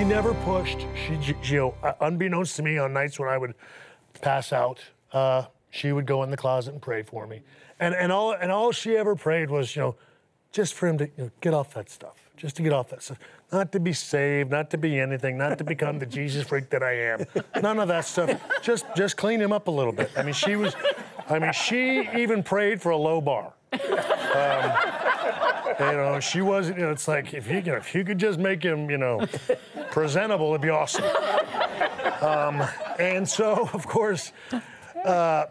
she never pushed. She, you know, uh, unbeknownst to me, on nights when I would pass out, uh, she would go in the closet and pray for me. And and all and all she ever prayed was, you know, just for him to you know, get off that stuff, just to get off that stuff, not to be saved, not to be anything, not to become the Jesus freak that I am. None of that stuff. Just just clean him up a little bit. I mean, she was. I mean, she even prayed for a low bar. Um, you know, she wasn't. You know, it's like if you, you know, if you could just make him, you know, presentable, it'd be awesome. Um, and so, of course, uh,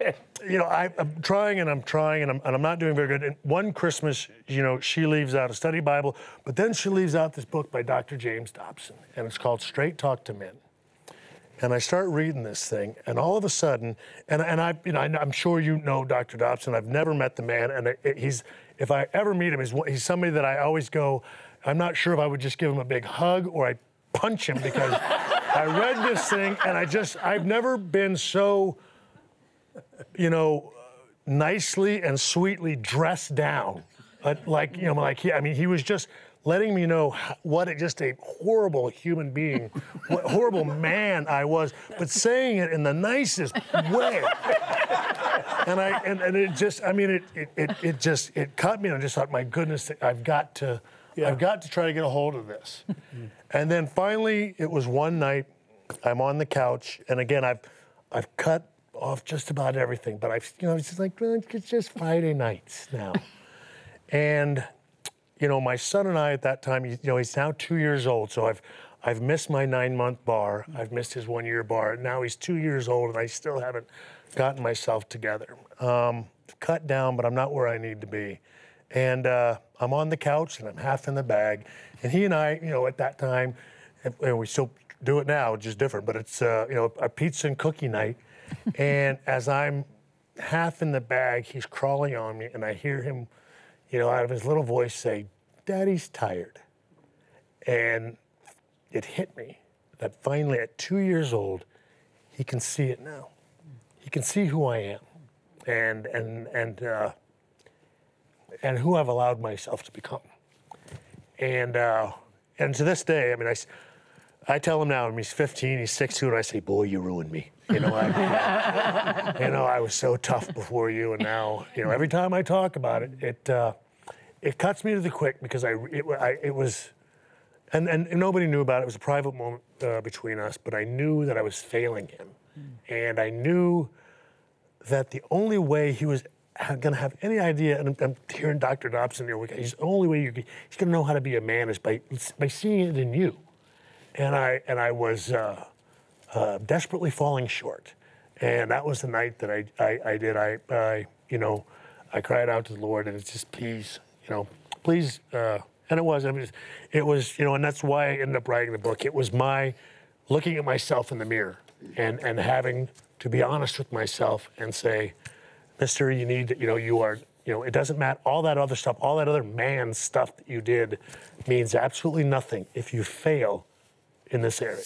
you know, I, am trying and I'm trying and I'm, and I'm not doing very good. And one Christmas, you know, she leaves out a study Bible, but then she leaves out this book by Dr. James Dobson, and it's called Straight Talk to Men. And I start reading this thing, and all of a sudden, and, and I, you know, I'm sure you know Dr. Dobson. I've never met the man, and it, he's, if I ever meet him, he's, he's somebody that I always go, I'm not sure if I would just give him a big hug or I'd punch him because I read this thing, and I just, I've never been so you know, nicely and sweetly dressed down. Like, you know, like, he, I mean, he was just letting me know what a, just a horrible human being, what horrible man I was, but saying it in the nicest way. and I, and, and it just, I mean, it, it, it, it just, it cut me and I just thought, my goodness, I've got to, yeah. I've got to try to get a hold of this. and then finally, it was one night, I'm on the couch, and again, I've, I've cut off just about everything. But I've, you know, it's just like, well, it's just Friday nights now. And, you know, my son and I at that time, you know, he's now two years old. So I've, I've missed my nine month bar. I've missed his one year bar. Now he's two years old and I still haven't gotten myself together. Um, cut down, but I'm not where I need to be. And uh, I'm on the couch and I'm half in the bag. And he and I, you know, at that time, and we still do it now, just different, but it's, uh, you know, a pizza and cookie night and as I'm half in the bag, he's crawling on me, and I hear him, you know, out of his little voice say, Daddy's tired. And it hit me that finally, at two years old, he can see it now. He can see who I am and, and, and, uh, and who I've allowed myself to become. And, uh, and to this day, I mean, I, I tell him now, when he's 15, he's 6'2, and I say, Boy, you ruined me. You know, I, you know, I was so tough before you, and now, you know, every time I talk about it, it, uh, it cuts me to the quick because I, it, I, it was, and, and, nobody knew about it. It was a private moment uh, between us, but I knew that I was failing him. And I knew that the only way he was going to have any idea, and I'm, hearing Dr. Dobson, know, he's the only way you he's going to know how to be a man is by, by seeing it in you. And I, and I was, uh, uh, desperately falling short. And that was the night that I, I, I did. I, I, you know, I cried out to the Lord, and it's just, please, you know, please. Uh, and it was, I mean, it was, you know, and that's why I ended up writing the book. It was my looking at myself in the mirror and, and having to be honest with myself and say, Mister, you need, you know, you are, you know, it doesn't matter. All that other stuff, all that other man stuff that you did means absolutely nothing if you fail in this area.